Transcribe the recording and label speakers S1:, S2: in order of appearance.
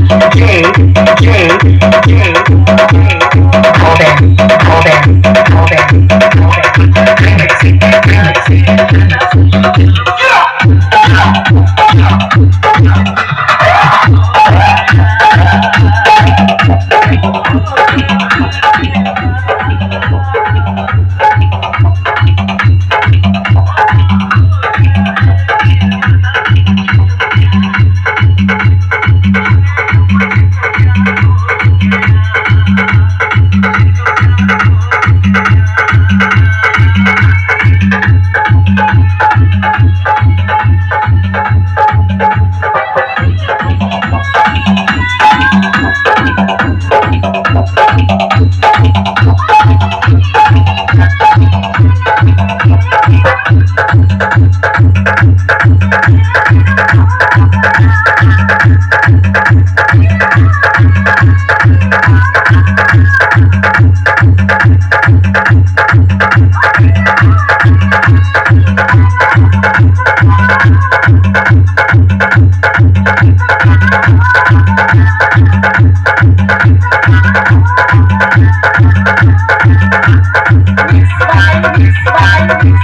S1: Yeah! Bye.